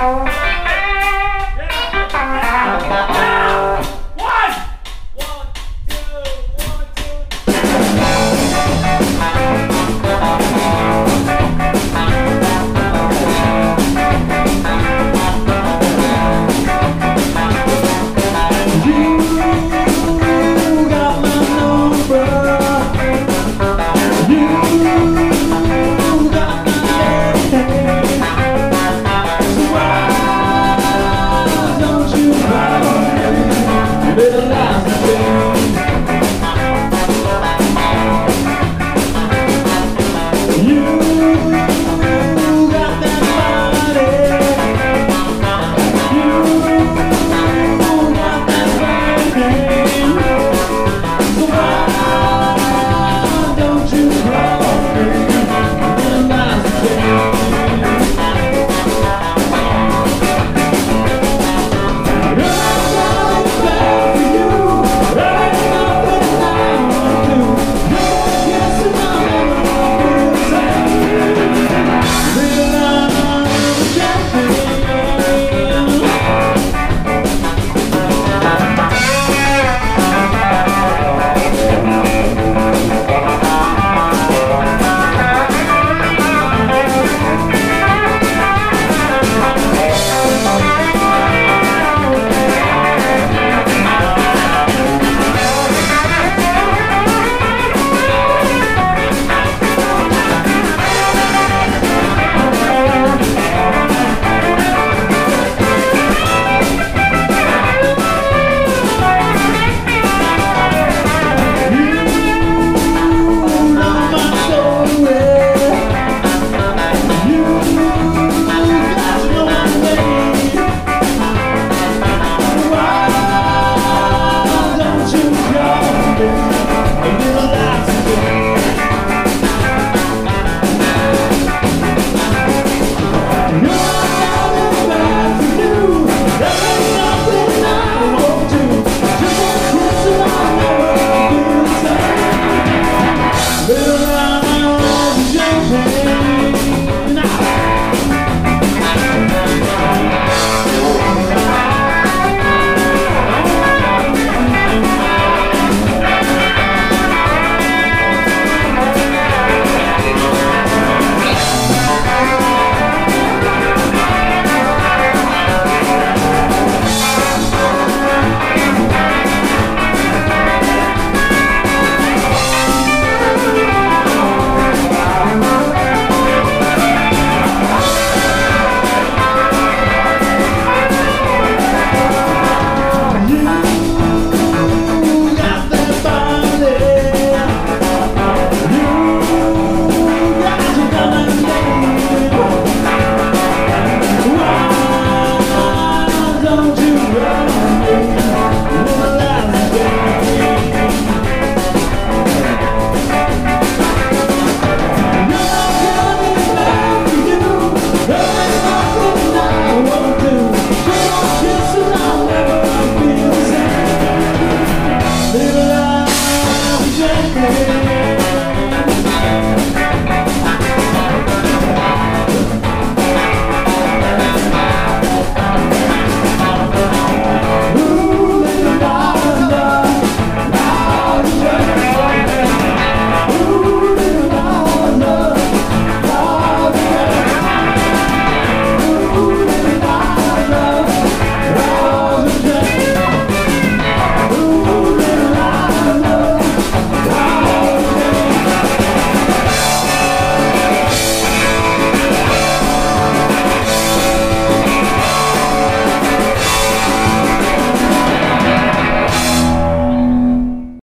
Oh. 내려놔